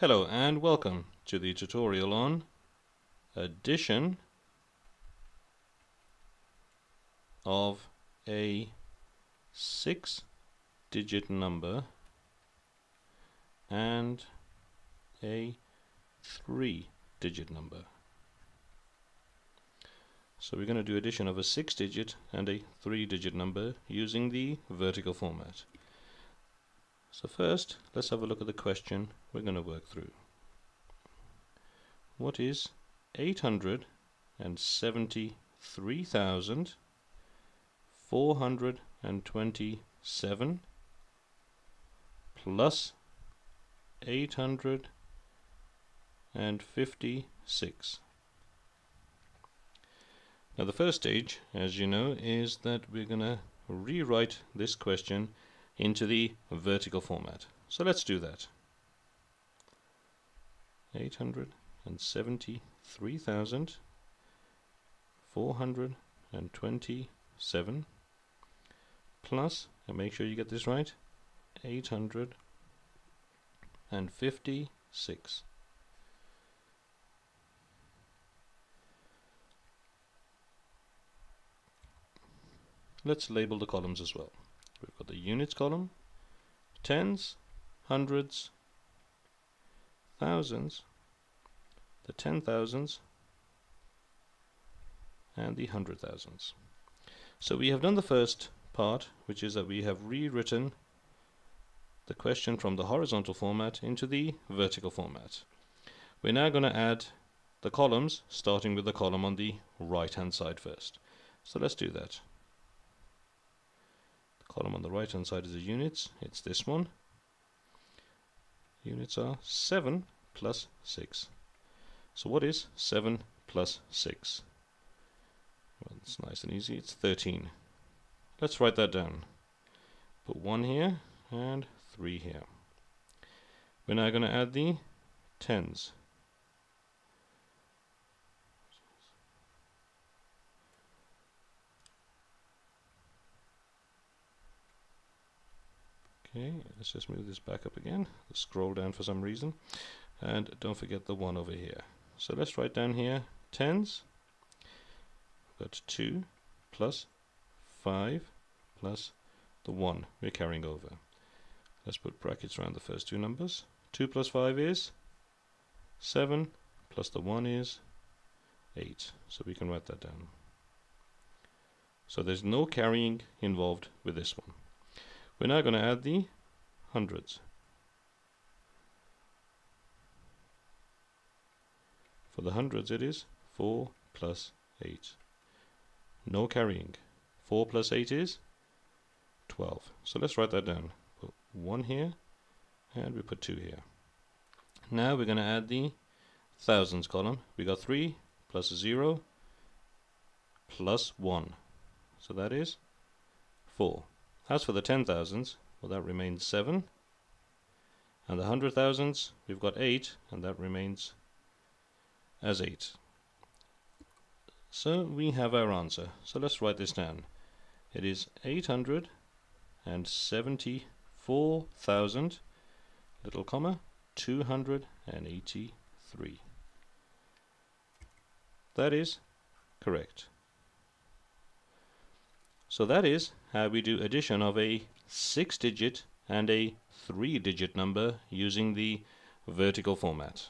Hello and welcome to the tutorial on addition of a six digit number and a three digit number. So we're going to do addition of a six digit and a three digit number using the vertical format. So first, let's have a look at the question we're going to work through. What is 873,427 plus 856? Now the first stage, as you know, is that we're going to rewrite this question into the vertical format. So let's do that. 873,427 plus, and make sure you get this right, 856. Let's label the columns as well. The units column, tens, hundreds, thousands, the ten thousands, and the hundred thousands. So we have done the first part, which is that we have rewritten the question from the horizontal format into the vertical format. We're now going to add the columns, starting with the column on the right hand side first. So let's do that column on the right hand side is the units. It's this one. Units are 7 plus 6 so what is 7 plus 6 well it's nice and easy. It's 13 let's write that down. Put 1 here and 3 here. We're now going to add the tens Okay, let's just move this back up again. Scroll down for some reason. And don't forget the 1 over here. So let's write down here tens. We've got 2 plus 5 plus the 1 we're carrying over. Let's put brackets around the first two numbers. 2 plus 5 is 7 plus the 1 is 8. So we can write that down. So there's no carrying involved with this one. We're now going to add the hundreds. For the hundreds it is 4 plus 8. No carrying. 4 plus 8 is 12. So let's write that down. Put 1 here and we put 2 here. Now we're going to add the thousands column. We got 3 plus 0 plus 1. So that is 4. As for the ten thousands, well that remains 7. And the hundred thousands, we've got 8, and that remains as 8. So we have our answer. So let's write this down. It is 874,000, little comma, 283. That is correct. So that is how we do addition of a 6 digit and a 3 digit number using the vertical format.